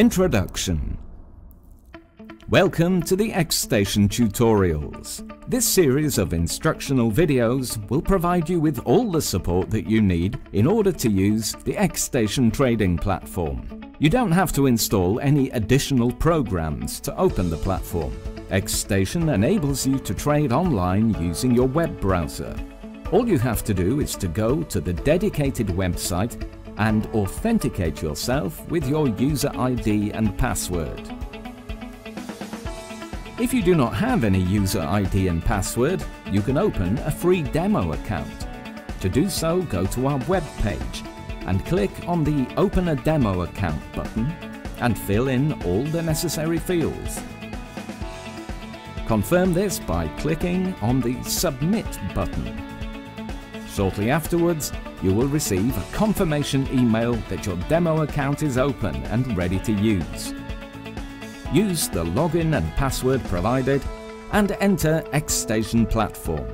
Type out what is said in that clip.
Introduction Welcome to the X-Station tutorials. This series of instructional videos will provide you with all the support that you need in order to use the X-Station trading platform. You don't have to install any additional programs to open the platform. X-Station enables you to trade online using your web browser. All you have to do is to go to the dedicated website and authenticate yourself with your user ID and password. If you do not have any user ID and password, you can open a free demo account. To do so, go to our web page and click on the Open a Demo Account button and fill in all the necessary fields. Confirm this by clicking on the Submit button. Shortly afterwards, you will receive a confirmation email that your demo account is open and ready to use. Use the login and password provided and enter X-Station platform.